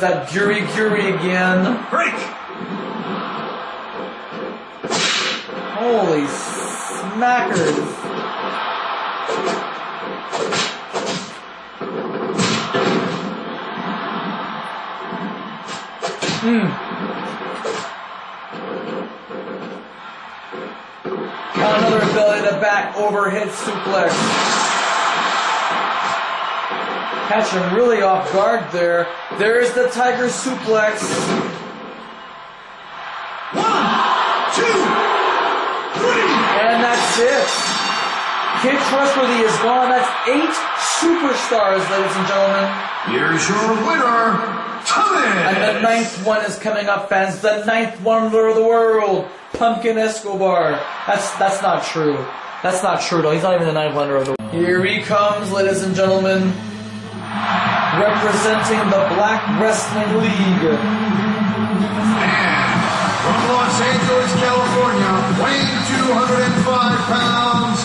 that Guri Guri again. Break. Holy smackers. Hmm. Another ability to back overhead suplex. Catch him really off guard there. There's the Tiger suplex. One, two, three. And that's it. Kid Trustworthy is gone. That's eight superstars, ladies and gentlemen. Here's your winner, And the ninth one is coming up, fans. The ninth wonder of the world, Pumpkin Escobar. That's that's not true. That's not true, though. He's not even the ninth wonder of the world. Here he comes, ladies and gentlemen, representing the Black Wrestling League. And from Los Angeles, California, weighing 205 pounds,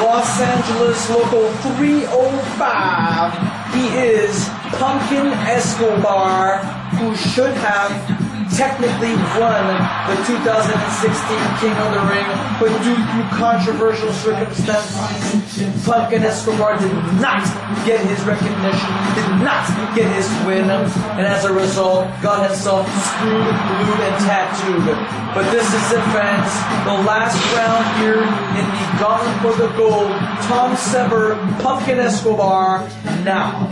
Los Angeles Local 305. He is Pumpkin Escobar, who should have technically won the 2016 King of the Ring, but due to controversial circumstances, Pumpkin Escobar did not get his recognition, did not get his win, and as a result, got himself screwed, glued, and tattooed. But this is it, fans. The last round here in the Gauntlet for the Gold. Tom Sever, Pumpkin Escobar, now.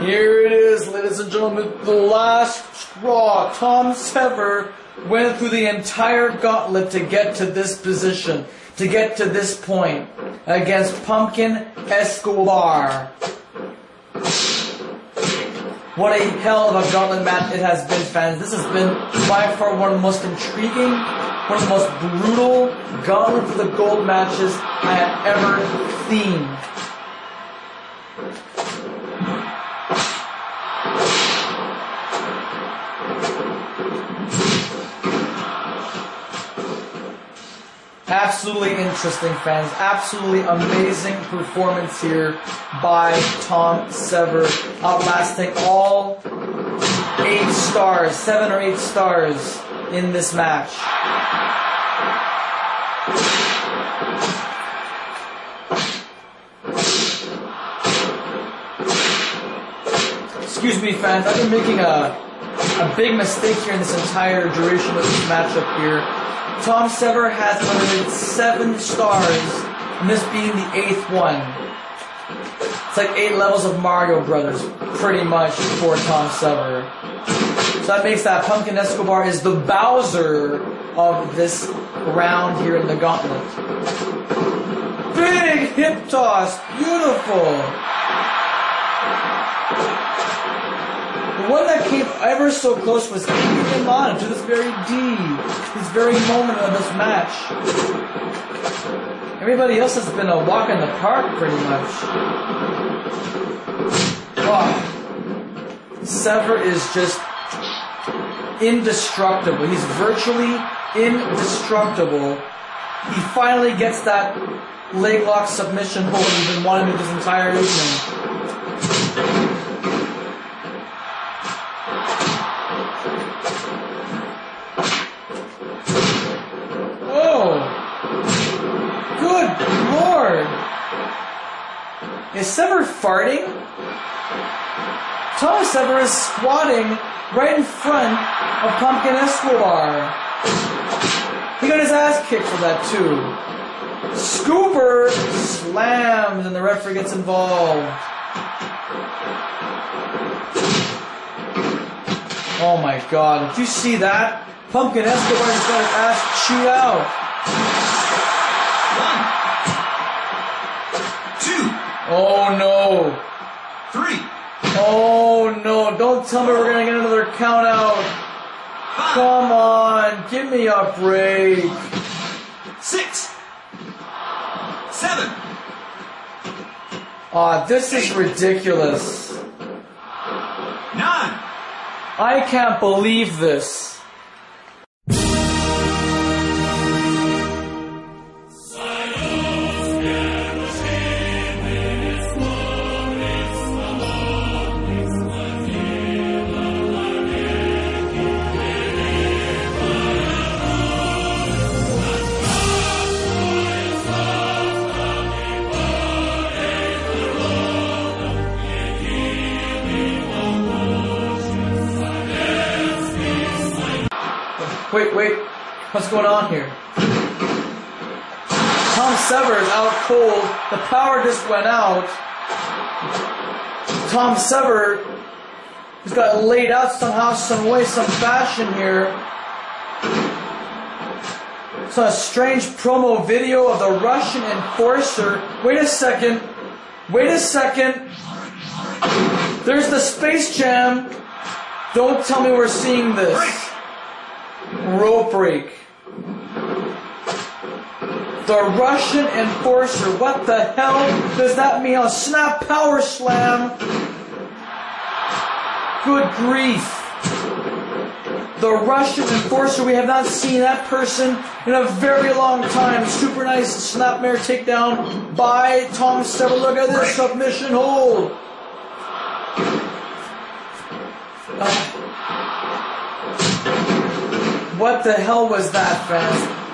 Here it is, ladies and gentlemen, the last straw. Tom Sever went through the entire gauntlet to get to this position, to get to this point against Pumpkin Escobar. What a hell of a gauntlet match it has been, fans. This has been by far one of the most intriguing, one of the most brutal gauntlet for the gold matches I have ever seen. Absolutely interesting, fans. Absolutely amazing performance here by Tom Sever, outlasting all eight stars, seven or eight stars in this match. Excuse me, fans. I've been making a a big mistake here in this entire duration of this matchup here. Tom Sever has earned seven stars, and this being the eighth one. It's like eight levels of Mario Brothers, pretty much, for Tom Sever. So that makes that Pumpkin Escobar is the Bowser of this round here in the gauntlet. Big hip toss, beautiful. The one that came ever so close was keeping him to this very D, this very moment of this match. Everybody else has been a walk in the park, pretty much. Oh, Sever is just indestructible. He's virtually indestructible. He finally gets that leg lock submission hold he's been wanting this entire evening. Is Sever farting? Thomas Sever is squatting right in front of Pumpkin Escobar. He got his ass kicked for that too. Scooper slams and the referee gets involved. Oh my god, did you see that? Pumpkin Escobar just got his ass chewed out. Oh no. three, Oh no, don't tell me we're gonna get another count out. five, Come on, give me a break. six, seven, Aw, this is ridiculous. nine, I can't believe this. Wait, what's going on here? Tom Severs out cold. The power just went out. Tom Sever has got laid out somehow, some way, some fashion here. It's a strange promo video of the Russian enforcer. Wait a second. Wait a second. There's the Space Jam. Don't tell me we're seeing this. Break. The Russian enforcer. What the hell does that mean? A snap power slam. Good grief. The Russian enforcer. We have not seen that person in a very long time. Super nice snapmare takedown by Tom Severn. Look at this submission hold. Uh, what the hell was that, fans?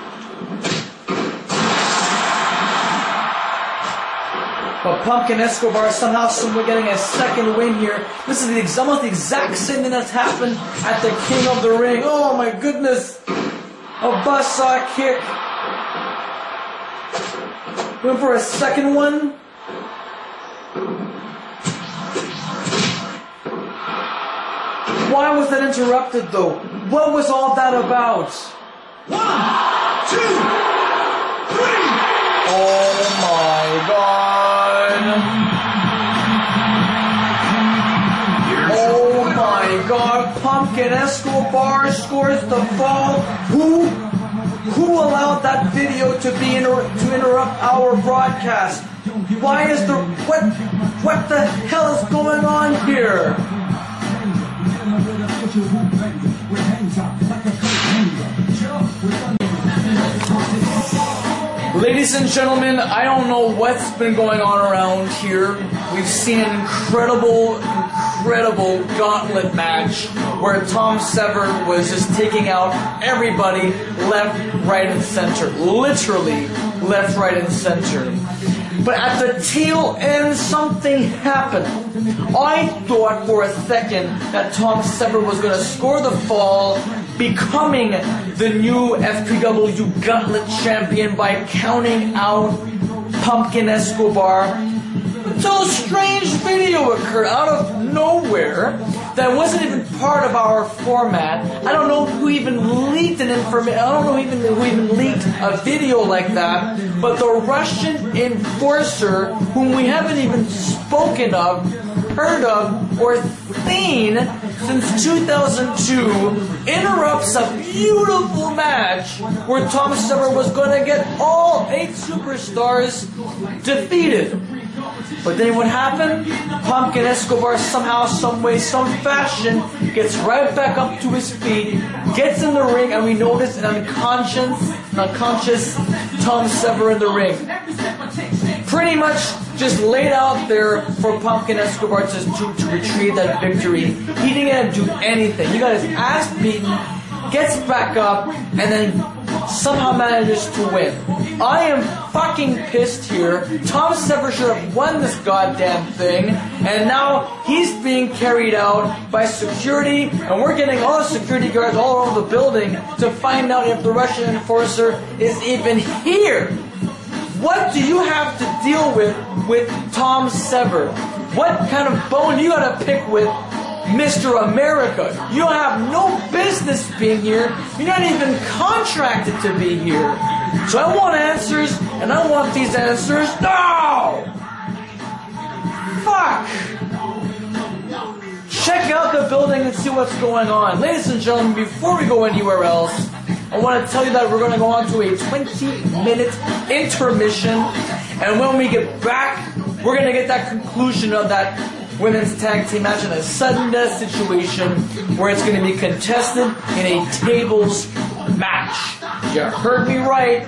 But Pumpkin Escobar somehow we're getting a second win here. This is the, almost the exact same thing that's happened at the King of the Ring. Oh my goodness! A bus buzzsaw kick. Went for a second one. Why was that interrupted though? What was all that about? One, two, three. Oh my god. Oh my god. Pumpkin Escobar scores the fall. Who who allowed that video to be inter- to interrupt our broadcast? Why is the what what the hell is going on here? Ladies and gentlemen, I don't know what's been going on around here. We've seen an incredible, incredible gauntlet match where Tom Severn was just taking out everybody left, right, and center. Literally left, right, and center. But at the tail end, something happened. I thought for a second that Tom Severn was going to score the fall, becoming the new FPW Gauntlet champion by counting out Pumpkin Escobar. Until a strange video occurred out of nowhere that wasn't even part of our format. I don't know who even leaked an information. I don't know even who even leaked a video like that. But the Russian enforcer, whom we haven't even spoken of, heard of, or seen since 2002, interrupts a beautiful match where Tom Severn was going to get all eight superstars defeated. But then what happened? Pumpkin Escobar somehow, some way, some fashion gets right back up to his feet, gets in the ring, and we notice an unconscious, an unconscious Tom Sever in the ring. Pretty much just laid out there for Pumpkin Escobar to, to, to retrieve that victory. He didn't get to do anything. He got his ass beaten, gets back up, and then somehow manages to win. I am fucking pissed here. Tom Sever should have won this goddamn thing, and now he's being carried out by security, and we're getting all the security guards all over the building to find out if the Russian enforcer is even here. What do you have to deal with with Tom Sever? What kind of bone you gotta pick with Mr. America? You have no business being here. You're not even contracted to be here. So I want answers, and I want these answers now! Fuck! Check out the building and see what's going on. Ladies and gentlemen, before we go anywhere else, I want to tell you that we're going to go on to a 20 minute intermission. And when we get back, we're going to get that conclusion of that women's tag team match in a sudden death situation where it's going to be contested in a tables match. You heard me right.